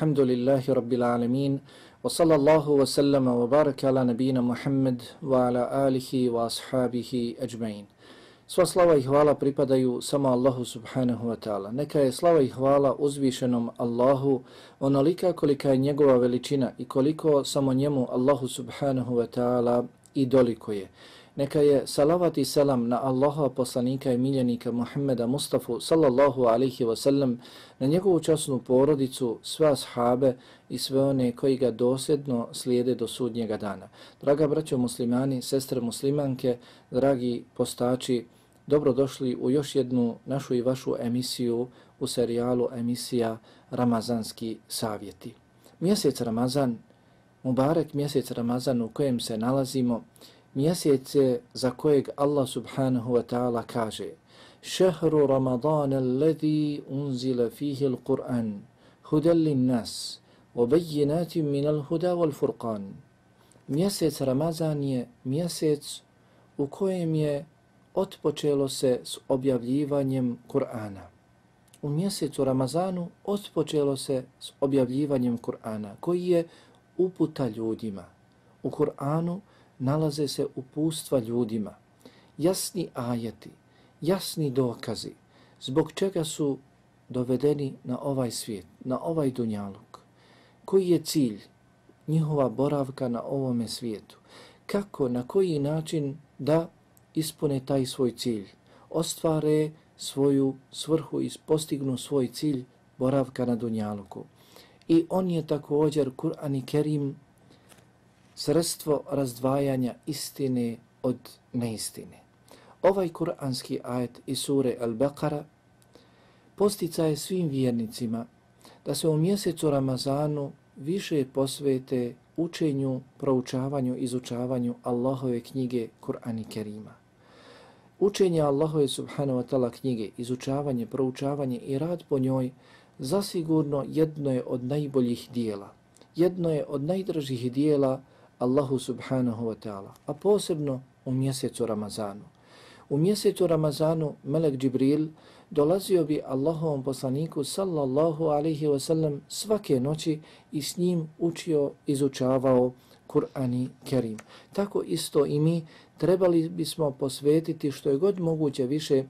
Alhamdulillahi rabbil alamin. Wa sallallahu wa sallama wa baraka ala nabina Muhammad wa ala alihi wa ashabihi ajmain. Sva slava i hvala pripadaju samo Allahu subhanahu wa ta'ala. Neka je slava i hvala uzvišenom Allahu onolika kolika je njegova veličina i koliko samo njemu Allahu subhanahu wa ta'ala i doliko je. Neka je salavat i selam na Allaha poslanika i miljenika Muhammeda Mustafa sallallahu alaihi wa sallam, na njegovu časnu porodicu, sve ashabe i sve one koji ga dosljedno slijede do sudnjega dana. Draga braćo muslimani, sestre muslimanke, dragi postači, dobrodošli u još jednu našu i vašu emisiju u serijalu emisija Ramazanski savjeti. Mjesec Ramazan, Mubarek mjesec Ramazan u kojem se nalazimo, mjesece za kojeg Allah subhanahu wa ta'ala kaže Šehru Ramadana alladhi unzila fihi al-Qur'an hudan lin nas wa bayyinatin min al-huda wal furqan Mjesec Ramazan je mjesec u kojem je otpočelo se s objavljivanjem Kur'ana. U mjesecu Ramazanu otpočelo se s objavljivanjem Kur'ana, koji je uputa ljudima. U Kur'anu nalaze se upustva ljudima, jasni ajeti, jasni dokazi, zbog čega su dovedeni na ovaj svijet, na ovaj dunjaluk. Koji je cilj njihova boravka na ovome svijetu? Kako, na koji način da ispune taj svoj cilj? Ostvare svoju svrhu i postignu svoj cilj boravka na dunjaluku. I on je također Kur'an i Kerim sredstvo razdvajanja istine od neistine. Ovaj kuranski ajet iz sure Al-Baqara postica je svim vjernicima da se u mjesecu Ramazanu više posvete učenju, proučavanju, izučavanju Allahove knjige Kur'ani Kerima. Učenje Allahove subhanahu wa ta'ala knjige, izučavanje, proučavanje i rad po njoj zasigurno jedno je od najboljih dijela. Jedno je od najdražih dijela Allahu subhanahu wa ta'ala, a posebno u mjesecu Ramazanu. U mjesecu Ramazanu Melek Džibril dolazio bi Allahovom poslaniku sallallahu alaihi wa sallam svake noći i s njim učio, izučavao Kur'ani Kerim. Tako isto i mi trebali bismo posvetiti što je god moguće više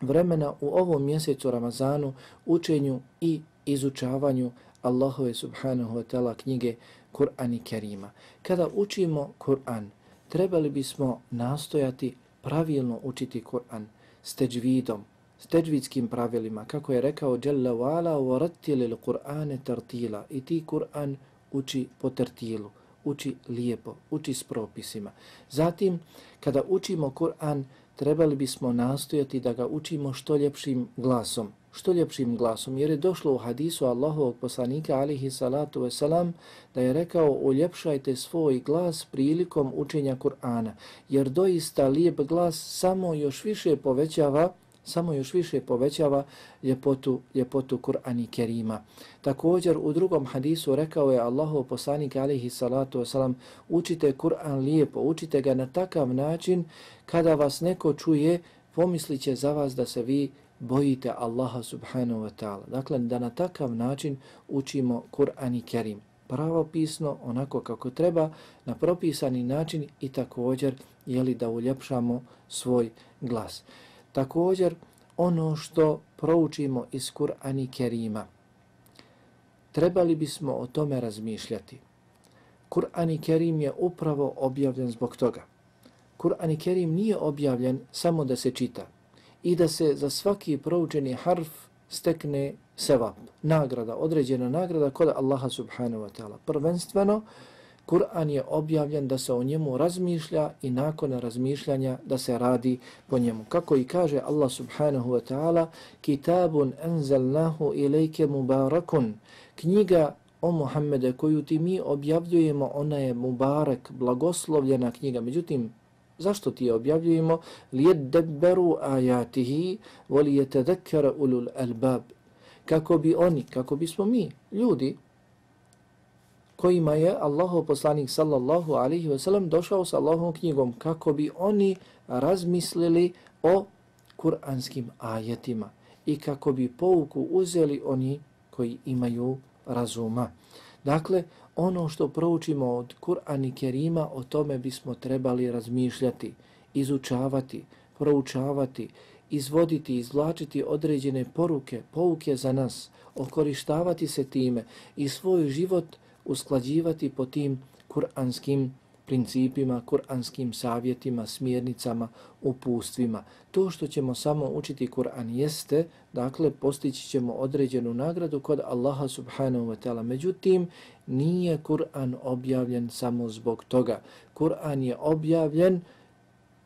vremena u ovom mjesecu Ramazanu učenju i izučavanju Allahove subhanahu wa ta'ala knjige Kur'an i Kerima. Kada učimo Kur'an, trebali bismo nastojati pravilno učiti Kur'an s teđvidom, s teđvidskim pravilima, kako je rekao Jalla wa'ala وَرَتِّلِ الْقُرْآنِ تَرْتِيلًا i ti Kur'an uči po tertilu, uči lijepo, uči s propisima. Zatim, kada učimo Kur'an, trebali bismo nastojati da ga učimo što ljepšim glasom, što ljepšim glasom, jer je došlo u hadisu Allahovog poslanika alihi salatu wasalam da je rekao uljepšajte svoj glas prilikom učenja Kur'ana, jer doista lijep glas samo još više povećava samo još više povećava ljepotu, ljepotu Kur'ani Kerima. Također u drugom hadisu rekao je Allahov poslanik alihi salatu wasalam učite Kur'an lijepo, učite ga na takav način kada vas neko čuje pomislit za vas da se vi bojite Allaha subhanahu wa ta'ala. Dakle, da na takav način učimo Kur'an i Kerim. Pravopisno, onako kako treba, na propisani način i također, jeli da uljepšamo svoj glas. Također, ono što proučimo iz Kur'an i Kerima, trebali bismo o tome razmišljati. Kur'an i Kerim je upravo objavljen zbog toga. Kur'an i Kerim nije objavljen samo da se čita, i da se za svaki proučeni harf stekne sevap, nagrada, određena nagrada kod Allaha subhanahu wa ta'ala. Prvenstveno, Kur'an je objavljen da se o njemu razmišlja i nakon razmišljanja da se radi po njemu. Kako i kaže Allah subhanahu wa ta'ala, Kitabun enzelnahu ilajke mubarakun, knjiga o Muhammede koju ti mi objavljujemo, ona je mubarak, blagoslovljena knjiga. Međutim, Zašto ti je objavljujemo? Lijeddeberu ajatihi voli je tedekkara ulul albab. Kako bi oni, kako bismo mi, ljudi, kojima je Allahov poslanik sallallahu alaihi wasallam došao sa Allahovom knjigom, kako bi oni razmislili o kuranskim ajetima i kako bi pouku uzeli oni koji imaju razuma. Dakle, ono što proučimo od Kur'an i Kerima, o tome bismo trebali razmišljati, izučavati, proučavati, izvoditi, izvlačiti određene poruke, pouke za nas, okorištavati se time i svoj život usklađivati po tim kuranskim principima, kuranskim savjetima, smjernicama, upustvima. To što ćemo samo učiti Kur'an jeste, dakle, postići ćemo određenu nagradu kod Allaha subhanahu wa ta'ala. Međutim, nije Kur'an objavljen samo zbog toga. Kur'an je objavljen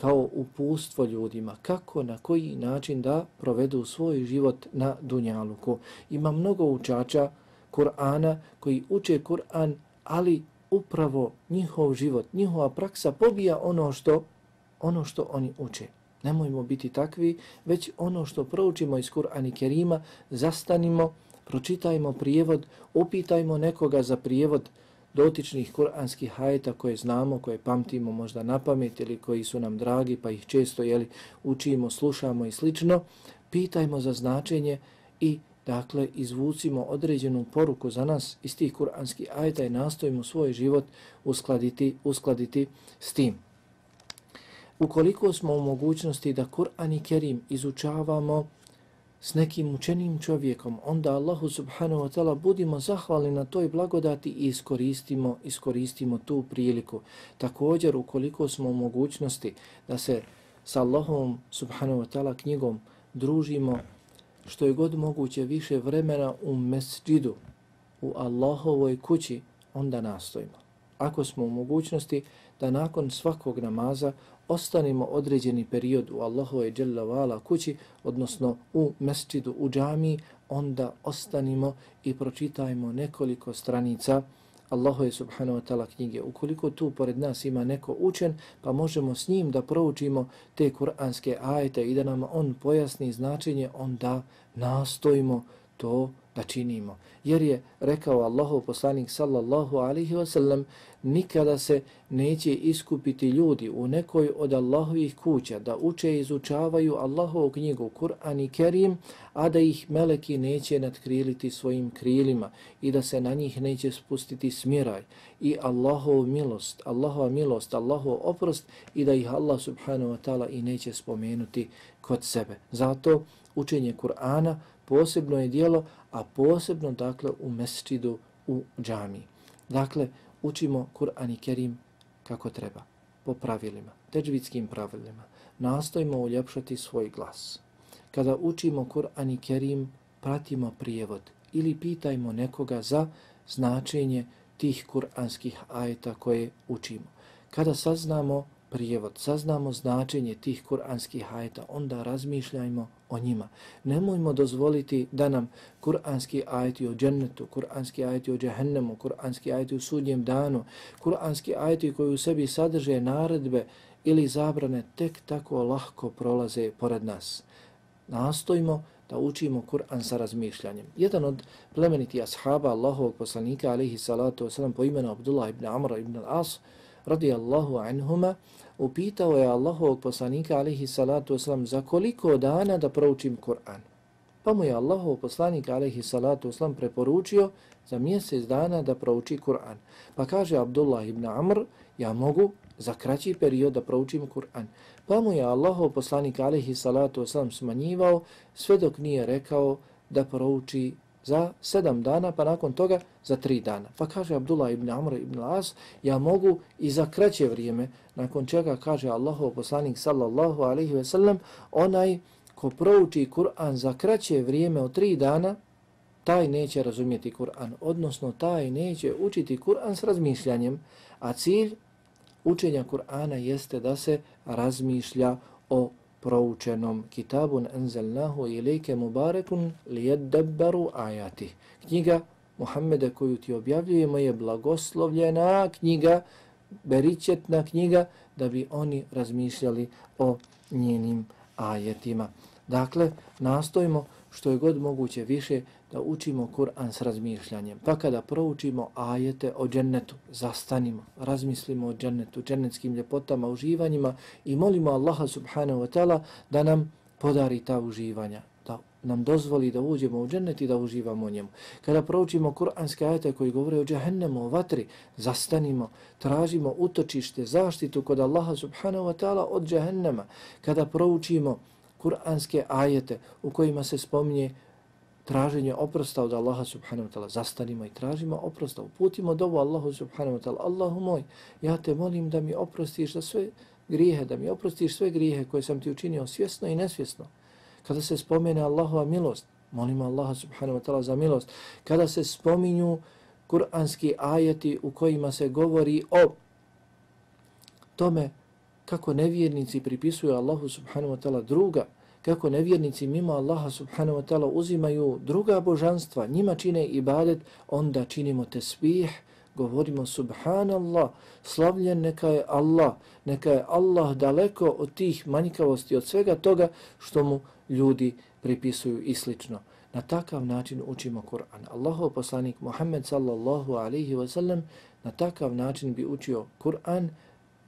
kao upustvo ljudima, kako, na koji način da provedu svoj život na Dunjaluku. Ima mnogo učača Kur'ana koji uče Kur'an, ali upravo njihov život, njihova praksa pobija ono što ono što oni uče. Nemojmo biti takvi, već ono što proučimo iz Kur'ana Kerima, zastanimo, pročitajmo prijevod, upitajmo nekoga za prijevod dotičnih kuranskih hajeta koje znamo, koje pamtimo možda na pamet ili koji su nam dragi pa ih često jeli, učimo, slušamo i slično, pitajmo za značenje i dakle izvucimo određenu poruku za nas iz tih kuranskih ajta i nastojimo svoj život uskladiti, uskladiti s tim. Ukoliko smo u mogućnosti da Kur'an i Kerim izučavamo s nekim učenim čovjekom, onda Allahu subhanahu wa ta'ala budimo zahvali na toj blagodati i iskoristimo, iskoristimo tu priliku. Također, ukoliko smo u mogućnosti da se sa Allahom subhanahu wa ta'ala knjigom družimo što je god moguće više vremena u mesđidu, u Allahovoj kući, onda nastojimo. Ako smo u mogućnosti da nakon svakog namaza ostanemo određeni period u Allahove dželavala kući, odnosno u mesčidu, u džamiji, onda ostanimo i pročitajmo nekoliko stranica Allahove subhanahu wa ta'ala knjige. Ukoliko tu pored nas ima neko učen, pa možemo s njim da proučimo te kuranske ajete i da nam on pojasni značenje, onda nastojimo to da činimo. Jer je rekao Allahov poslanik sallallahu alaihi wasallam nikada se neće iskupiti ljudi u nekoj od Allahovih kuća da uče i izučavaju Allahovu knjigu Kur'an i Kerim, a da ih meleki neće nadkriliti svojim krilima i da se na njih neće spustiti smiraj i Allahov milost, Allahova milost, Allahov oprost i da ih Allah subhanahu wa ta'ala i neće spomenuti kod sebe. Zato učenje Kur'ana posebno je dijelo, a posebno dakle u mesčidu u džami. Dakle, učimo Kur'an i Kerim kako treba, po pravilima, teđvitskim pravilima. Nastojimo uljepšati svoj glas. Kada učimo Kur'an i Kerim, pratimo prijevod ili pitajmo nekoga za značenje tih kur'anskih ajeta koje učimo. Kada saznamo prijevod, saznamo značenje tih kuranskih ajeta, onda razmišljajmo o njima. Nemojmo dozvoliti da nam kuranski ajeti o džennetu, kuranski ajeti o džehennemu, kuranski ajeti o sudnjem danu, kuranski ajeti koji u sebi sadrže naredbe ili zabrane tek tako lahko prolaze pored nas. Nastojimo da učimo Kur'an sa razmišljanjem. Jedan od plemeniti ashaba Allahovog poslanika, alihi salatu wasalam, po imenu Abdullah ibn Amra ibn al-As, radijallahu anhuma, upitao je Allahovog poslanika alihi salatu wasalam za koliko dana da proučim Kur'an. Pa mu je Allahov poslanik alihi salatu wasalam preporučio za mjesec dana da prouči Kur'an. Pa kaže Abdullah ibn Amr, ja mogu za kraći period da proučim Kur'an. Pa mu je Allahov poslanik alihi salatu wasalam smanjivao sve dok nije rekao da prouči za sedam dana, pa nakon toga za tri dana. Pa kaže Abdullah ibn Amr ibn As, ja mogu i za kraće vrijeme, nakon čega kaže Allahov poslanik sallallahu alaihi ve sellem, onaj ko prouči Kur'an za kraće vrijeme od tri dana, taj neće razumjeti Kur'an, odnosno taj neće učiti Kur'an s razmišljanjem, a cilj učenja Kur'ana jeste da se razmišlja o proučenom kitabun enzelnahu ilike mubarekun lijeddabbaru ajati. Knjiga Muhammeda koju ti objavljujemo je blagoslovljena knjiga, beričetna knjiga, da bi oni razmišljali o njenim ajetima. Dakle, nastojimo što je god moguće više da učimo Kur'an s razmišljanjem. Pa kada proučimo ajete o džennetu, zastanimo, razmislimo o džennetu, džennetskim ljepotama, uživanjima i molimo Allaha subhanahu wa ta'ala da nam podari ta uživanja, da nam dozvoli da uđemo u džennet i da uživamo u njemu. Kada proučimo kuranske ajete koji govore o džahennemu, o vatri, zastanimo, tražimo utočište, zaštitu kod Allaha subhanahu wa ta'ala od džahennema. Kada proučimo kuranske ajete u kojima se spominje traženje oprosta od Allaha subhanahu wa ta'ala, zastanimo i tražimo oprosta, uputimo dovu Allahu subhanahu wa ta'ala, Allahu moj, ja te molim da mi oprostiš za sve grijehe, da mi oprostiš sve grijehe koje sam ti učinio svjesno i nesvjesno. Kada se spomene Allahova milost, molimo Allaha subhanahu wa ta'ala za milost. Kada se spominju kuranski ajeti u kojima se govori o tome kako nevjernici pripisuju Allahu subhanahu wa ta'ala druga, kako nevjernici mimo Allaha subhanahu wa ta'ala uzimaju druga božanstva, njima čine ibadet, onda činimo tesbih, govorimo subhanallah, slavljen neka je Allah, neka je Allah daleko od tih manjkavosti, od svega toga što mu ljudi pripisuju i slično. Na takav način učimo Kur'an. Allahov poslanik Muhammed sallallahu alaihi wa sallam na takav način bi učio Kur'an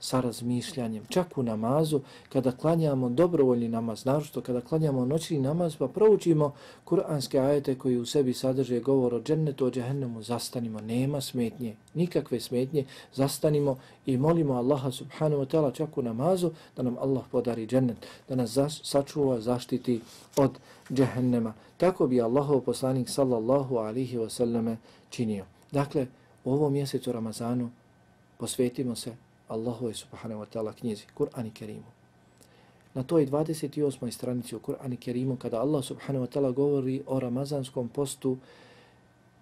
sa razmišljanjem. Čak u namazu, kada klanjamo dobrovoljni namaz, narošto kada klanjamo noćni namaz, pa proučimo kuranske ajete koji u sebi sadrže govor o džennetu, o džahennemu, zastanimo, nema smetnje, nikakve smetnje, zastanimo i molimo Allaha subhanahu wa ta'ala čak u namazu da nam Allah podari džennet, da nas sačuva, zaštiti od džahennema. Tako bi Allahov poslanik sallallahu alihi wasallame činio. Dakle, u ovom mjesecu Ramazanu posvetimo se Allahu subhanahu wa ta'ala knjizi, Kur'an i Kerimu. Na toj 28. stranici u Kur'an i Kerimu, kada Allah subhanahu wa ta'ala govori o ramazanskom postu,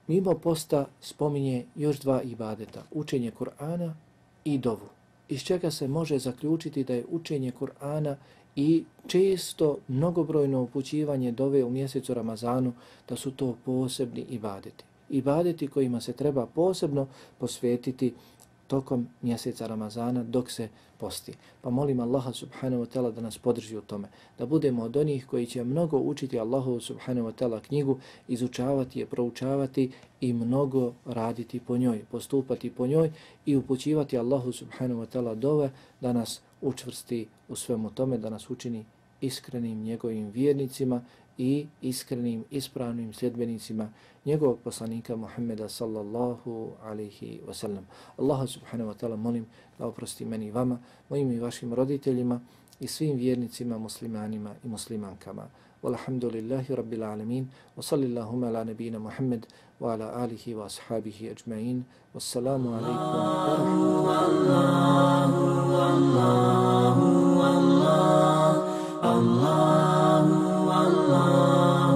mimo posta spominje još dva ibadeta, učenje Kur'ana i dovu. Iz čega se može zaključiti da je učenje Kur'ana i često mnogobrojno upućivanje dove u mjesecu Ramazanu, da su to posebni ibadeti. Ibadeti kojima se treba posebno posvetiti tokom mjeseca Ramazana dok se posti. Pa molim Allaha subhanahu wa ta'ala da nas podrži u tome, da budemo od onih koji će mnogo učiti Allahu subhanahu wa ta'ala knjigu, izučavati je, proučavati i mnogo raditi po njoj, postupati po njoj i upućivati Allahu subhanahu wa ta'ala dove da nas učvrsti u svemu tome, da nas učini iskrenim njegovim vjernicima i iskrenim, ispravnim sljedbenicima njegovog poslanika Muhammeda sallallahu alaihi wasallam. Allaha subhanahu wa ta'ala molim da oprosti meni i vama, mojim i vašim roditeljima i svim vjernicima, muslimanima i muslimankama. Walhamdulillahi rabbil alamin wa sallillahuma ala nabina Muhammed wa ala alihi wa ashabihi ajma'in. Wassalamu alaikum wa rahmatullahi wa barakatuh. Allah.